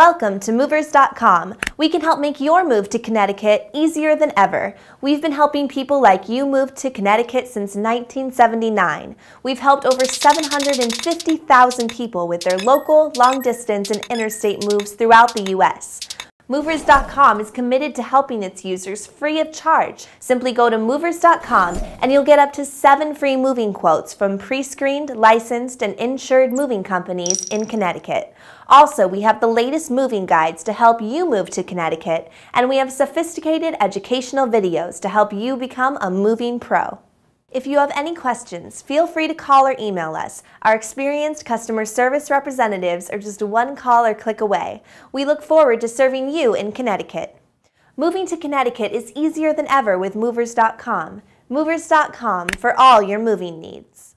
Welcome to Movers.com. We can help make your move to Connecticut easier than ever. We've been helping people like you move to Connecticut since 1979. We've helped over 750,000 people with their local, long distance, and interstate moves throughout the U.S. Movers.com is committed to helping its users free of charge. Simply go to Movers.com and you'll get up to seven free moving quotes from pre screened, licensed, and insured moving companies in Connecticut. Also, we have the latest moving guides to help you move to Connecticut, and we have sophisticated educational videos to help you become a moving pro. If you have any questions, feel free to call or email us. Our experienced customer service representatives are just one call or click away. We look forward to serving you in Connecticut. Moving to Connecticut is easier than ever with Movers.com. Movers.com for all your moving needs.